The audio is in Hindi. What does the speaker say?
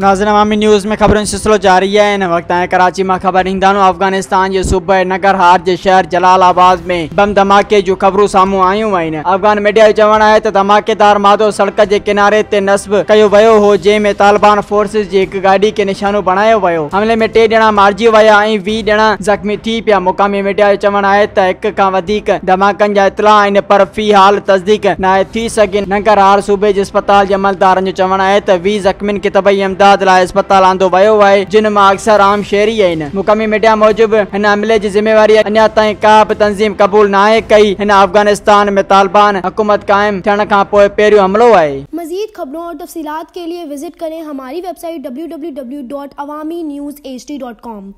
नाज़न अवामी न्यूज़ में ख़बरुनि सिलसिलो जारी आहे हिन वक़्तु ऐं कराची माँ ख़बर ईंदानो अफ़गानिस्तान जे सूबे नगर हार जे शहर जलालाबाद में बम धमाके जूं ख़बरूं साम्हूं आयूं अफ़गान मीडिया जो चवणु आहे त धमाकेदार मादो सड़क जे किनारे ते नस्ब कयो वियो हो जंहिं तालिबान फोर्सिस जी हिकु गाॾी खे निशानो बणायो वियो। हमले में टे ॼणा मारिजी वीह ॼणा ज़ख़्मी थी पिया। मुक़ामी मीडिया जो चवणु आहे त हिक खां वधीक जा इतला पर फ़िलहाल तस्दीक न थी सघे। नगर हार सूबे जे अस्पताल जे चवणु आहे त वीह ज़ख़्मियुनि खे तबई इमदाद इमदाद लाइ अस्पताल आंदो वियो आहे, जिन माँ अक्सर आम शहरी आहिनि। मुक़ामी मीडिया मूजिबि हिन हमले जी ज़िम्मेवारी अञा ताईं का बि तंज़ीम क़बूल ना कई। हिन अफ़गानिस्तान में तालिबान हुकूमत कायम पोइ पहिरियों हमलो है मजीद खबरों और तफसीत के लिए विज़िट करें हमारी website W W W dot Awami news H D dot com.